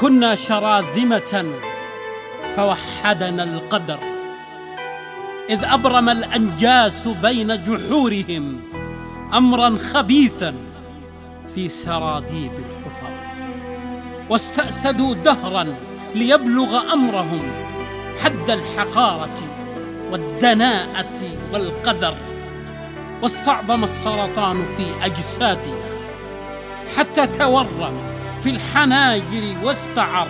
كنا شراذمة فوحدنا القدر إذ أبرم الأنجاس بين جحورهم أمرا خبيثا في سراديب الحفر. واستأسدوا دهرا ليبلغ أمرهم حد الحقارة والدناءة والقدر واستعظم السرطان في أجسادنا حتى تورم في الحناجر واستعر.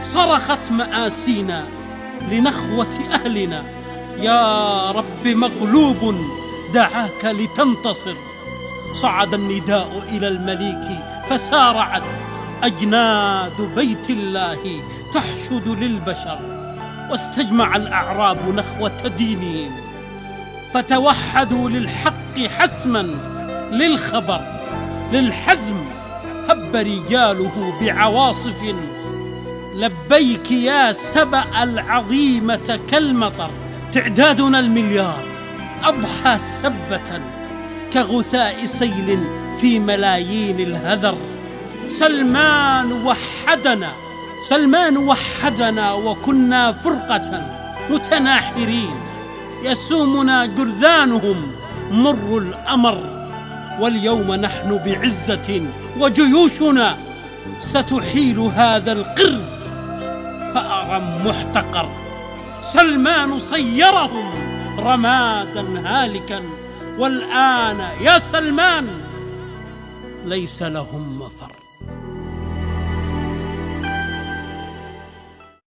صرخت مآسينا لنخوة أهلنا. يا رب مغلوب دعاك لتنتصر. صعد النداء إلى المليك فسارعت. أجناد بيت الله تحشد للبشر. واستجمع الأعراب نخوة دينهم فتوحدوا للحق حسما للخبر. للحزم هب رجاله بعواصف. لبيك يا سبأ العظيمة كالمطر تعدادنا المليار أضحى سبة كغثاء سيل في ملايين الهذر. سلمان وحدنا سلمان وحدنا وكنا فرقة متناحرين. يسومنا جرذانهم مر الأمر. واليوم نحن بعزة وجيوشنا ستحيل هذا القرب فأرا محتقر سلمان صيرهم رمادا هالكا والآن يا سلمان ليس لهم مفر.